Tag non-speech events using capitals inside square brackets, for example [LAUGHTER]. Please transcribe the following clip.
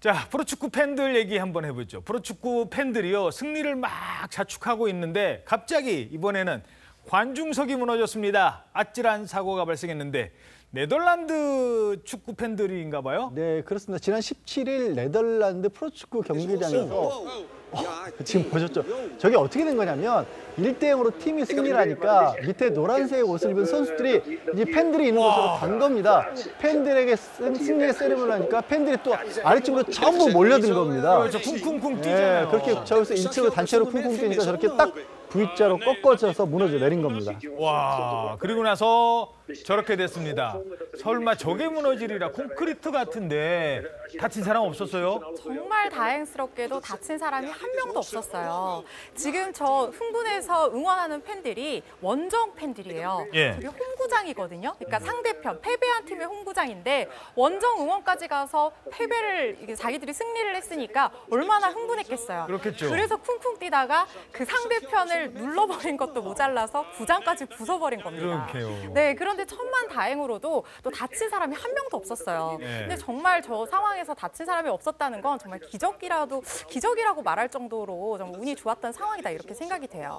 자, 프로축구 팬들 얘기 한번 해보죠. 프로축구 팬들이요, 승리를 막 자축하고 있는데 갑자기 이번에는 관중석이 무너졌습니다. 아찔한 사고가 발생했는데 네덜란드 축구 팬들인가 봐요. 네, 그렇습니다. 지난 17일 네덜란드 프로축구 경기장에서 어, [LAUGHS] 지금 보셨죠? 저게 어떻게 된 거냐면 1대 0으로 팀이 승리를 하니까 밑에 노란색 옷을 입은 선수들이 이제 팬들이 있는 곳으로 간 겁니다. 팬들에게 승- 승리의 세레모니를 하니까 팬들이 또 아래쪽으로 전부 몰려든 겁니다. 저 쿵쿵쿵 네, 뛰잖아요. 그렇게 저기서 1층으로 단체로 쿵쿵 뛰니까 저렇게 딱 V자로 꺾어져서 무너져 내린 겁니다. 와, 그리고 나서 저렇게 됐습니다. 설마 저게 무너지리라 콘크리트 같은데 다친 사람 없었어요? 정말 다행스럽게도 다친 사람이 한 명도 없었어요. 지금 저 흥분해서 응원하는 팬들이 원정 팬들이에요. 예. 저게 홈구장이거든요. 그러니까 상대편 패배한 팀의 홈구장인데 원정 응원까지 가서 패배를 자기들이 승리를 했으니까 얼마나 흥분했겠어요. 그렇겠죠. 그래서 쿵쿵 뛰다가 그 상대편을 눌러버린 것도 모자라서 구장까지 부숴버린 겁니다. 그렇게요. 네, 그런데 천만 다행으로도 또 다친 사람이 한 명도 없었어요. 네. 근데 정말 저 상황에서 다친 사람이 없었다는 건 정말 기적이라도 기적이라고 말할 정도로 정말 운이 좋았던 상황이다 이렇게 생각이 돼요.